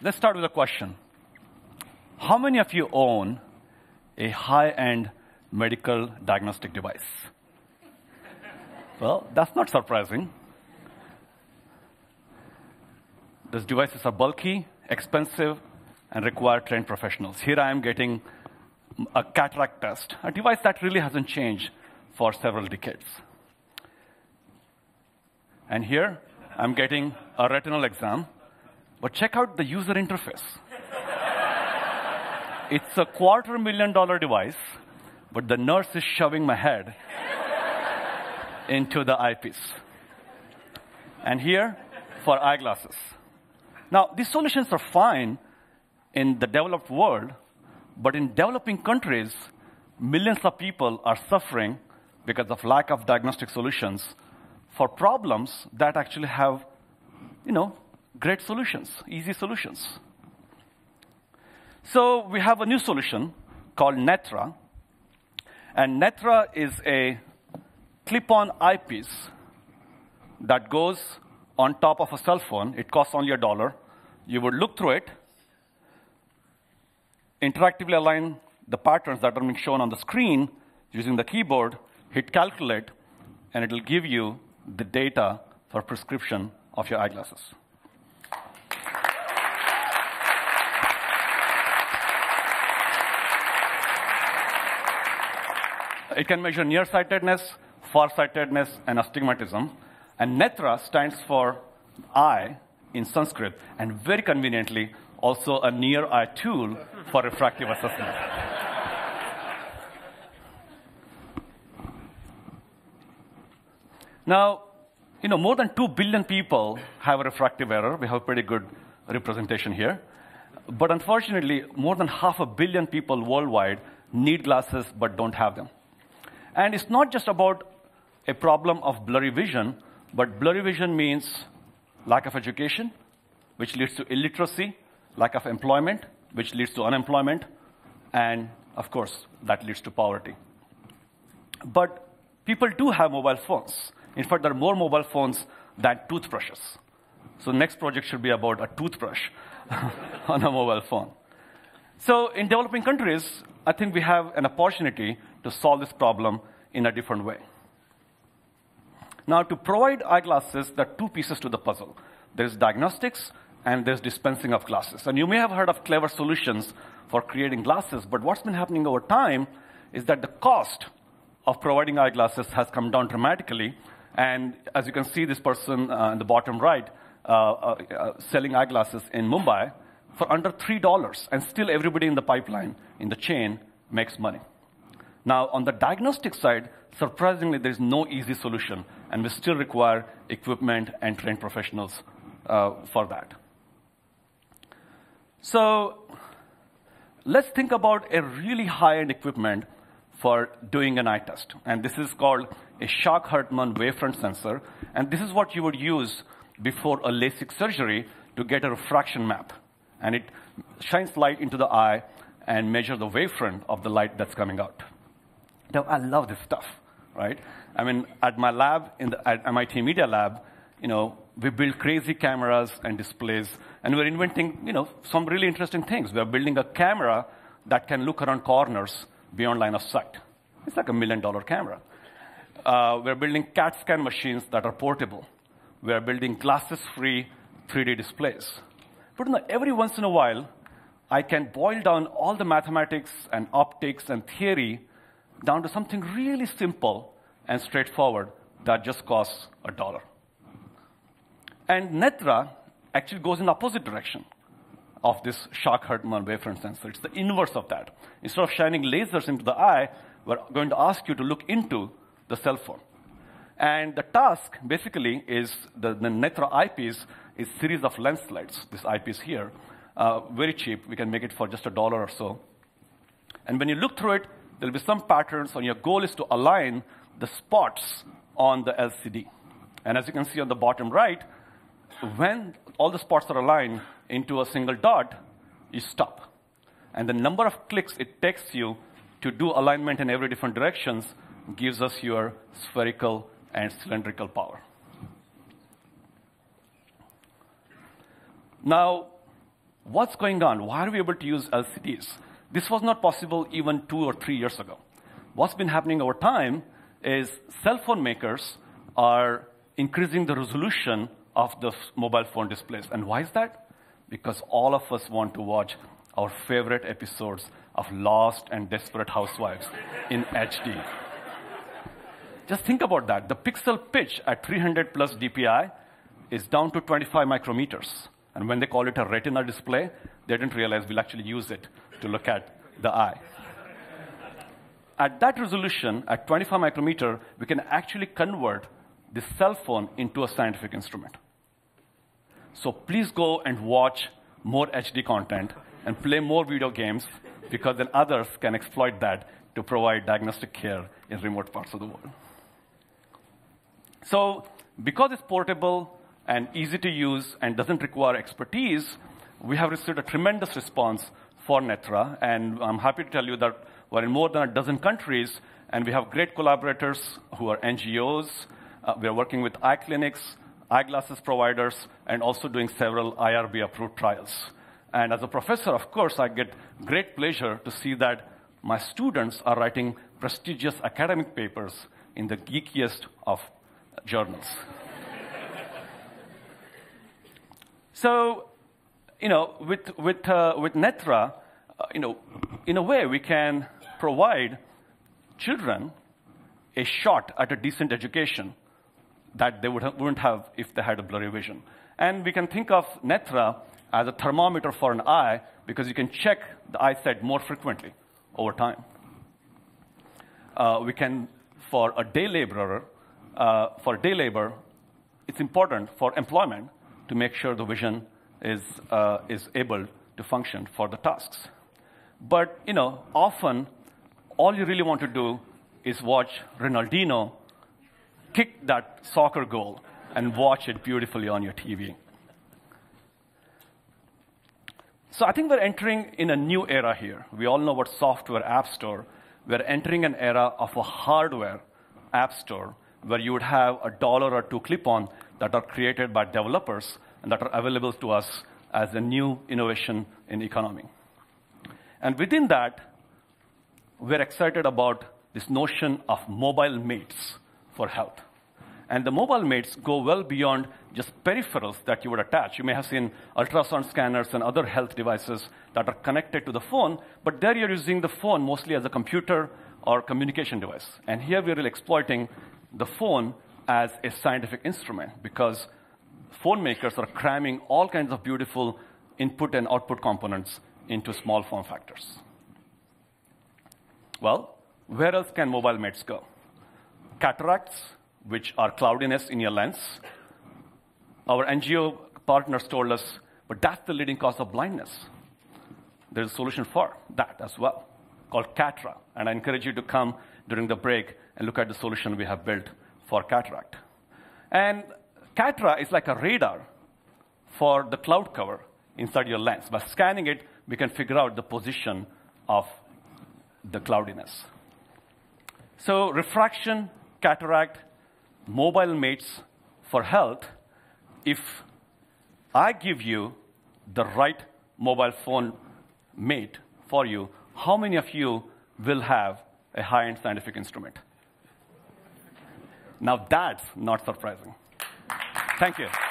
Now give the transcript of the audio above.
let's start with a question. How many of you own a high-end medical diagnostic device? Well, that's not surprising. These devices are bulky, expensive, and require trained professionals. Here I am getting a cataract test, a device that really hasn't changed for several decades. And here I'm getting a retinal exam, but check out the user interface. it's a quarter million dollar device, but the nurse is shoving my head into the eyepiece. And here for eyeglasses. Now, these solutions are fine in the developed world, but in developing countries, millions of people are suffering because of lack of diagnostic solutions for problems that actually have, you know, great solutions, easy solutions. So we have a new solution called Netra. And Netra is a clip-on eyepiece that goes on top of a cell phone. It costs only a dollar. You would look through it, interactively align the patterns that are being shown on the screen using the keyboard, hit calculate, and it'll give you the data for prescription of your eyeglasses. It can measure nearsightedness, farsightedness, and astigmatism. And Netra stands for eye in Sanskrit, and very conveniently, also a near eye tool for refractive assessment. now, you know, more than 2 billion people have a refractive error. We have a pretty good representation here. But unfortunately, more than half a billion people worldwide need glasses but don't have them. And it's not just about a problem of blurry vision, but blurry vision means lack of education, which leads to illiteracy, lack of employment, which leads to unemployment, and of course, that leads to poverty. But people do have mobile phones. In fact, there are more mobile phones than toothbrushes. So the next project should be about a toothbrush on a mobile phone. So in developing countries, I think we have an opportunity to solve this problem in a different way. Now, to provide eyeglasses, there are two pieces to the puzzle. There's diagnostics and there's dispensing of glasses. And you may have heard of clever solutions for creating glasses, but what's been happening over time is that the cost of providing eyeglasses has come down dramatically. And as you can see, this person uh, in the bottom right uh, uh, uh selling eyeglasses in Mumbai for under $3, and still everybody in the pipeline, in the chain, makes money. Now, on the diagnostic side, surprisingly, there's no easy solution, and we still require equipment and trained professionals uh, for that. So let's think about a really high-end equipment for doing an eye test. And this is called a Shack-Hartmann wavefront sensor. And this is what you would use before a LASIK surgery to get a refraction map. And it shines light into the eye and measure the wavefront of the light that's coming out. I love this stuff, right? I mean, at my lab, in the, at MIT Media Lab, you know, we build crazy cameras and displays, and we're inventing, you know, some really interesting things. We're building a camera that can look around corners beyond line of sight. It's like a million dollar camera. Uh, we're building CAT scan machines that are portable. We're building glasses-free 3D displays. But every once in a while, I can boil down all the mathematics and optics and theory down to something really simple and straightforward that just costs a dollar. And Netra actually goes in the opposite direction of this Shack-Hartmann wavefront sensor. It's the inverse of that. Instead of shining lasers into the eye, we're going to ask you to look into the cell phone. And the task, basically, is the, the Netra eyepiece is a series of lenslets, this eyepiece here. Uh, very cheap. We can make it for just a dollar or so. And when you look through it, there'll be some patterns, and your goal is to align the spots on the LCD. And as you can see on the bottom right, when all the spots are aligned into a single dot, you stop. And the number of clicks it takes you to do alignment in every different directions gives us your spherical and cylindrical power. Now, what's going on? Why are we able to use LCDs? This was not possible even two or three years ago. What's been happening over time is cell phone makers are increasing the resolution of the mobile phone displays. And why is that? Because all of us want to watch our favorite episodes of Lost and Desperate Housewives in HD. Just think about that. The pixel pitch at 300 plus DPI is down to 25 micrometers. And when they call it a retina display, they didn't realize we'll actually use it to look at the eye. At that resolution, at 25 micrometer, we can actually convert the cell phone into a scientific instrument. So please go and watch more HD content and play more video games because then others can exploit that to provide diagnostic care in remote parts of the world. So because it's portable and easy to use and doesn't require expertise, we have received a tremendous response for Netra, and I'm happy to tell you that we're in more than a dozen countries, and we have great collaborators who are NGOs. Uh, we are working with eye clinics, eyeglasses providers, and also doing several IRB-approved trials. And as a professor, of course, I get great pleasure to see that my students are writing prestigious academic papers in the geekiest of journals. so, you know, with, with, uh, with Netra, uh, you know, in a way, we can provide children a shot at a decent education that they would have, wouldn't have if they had a blurry vision. And we can think of Netra as a thermometer for an eye because you can check the eyesight more frequently over time. Uh, we can, for a day laborer, uh, for day labor, it's important for employment to make sure the vision is, uh, is able to function for the tasks. But, you know, often all you really want to do is watch Ronaldinho kick that soccer goal and watch it beautifully on your TV. So I think we're entering in a new era here. We all know what software app store. We're entering an era of a hardware app store where you would have a dollar or two clip-on that are created by developers and that are available to us as a new innovation in economy. And within that, we're excited about this notion of mobile mates for health. And the mobile mates go well beyond just peripherals that you would attach. You may have seen ultrasound scanners and other health devices that are connected to the phone, but there you're using the phone mostly as a computer or communication device. And here we're really exploiting the phone as a scientific instrument because phone makers are cramming all kinds of beautiful input and output components into small form factors. Well, where else can mobile mates go? Cataracts, which are cloudiness in your lens. Our NGO partners told us, but that's the leading cause of blindness. There's a solution for that as well, called Catra. And I encourage you to come during the break and look at the solution we have built for cataract. And Catra is like a radar for the cloud cover inside your lens. By scanning it, we can figure out the position of the cloudiness. So refraction, cataract, mobile mates for health, if I give you the right mobile phone mate for you, how many of you will have a high-end scientific instrument? Now that's not surprising. Thank you.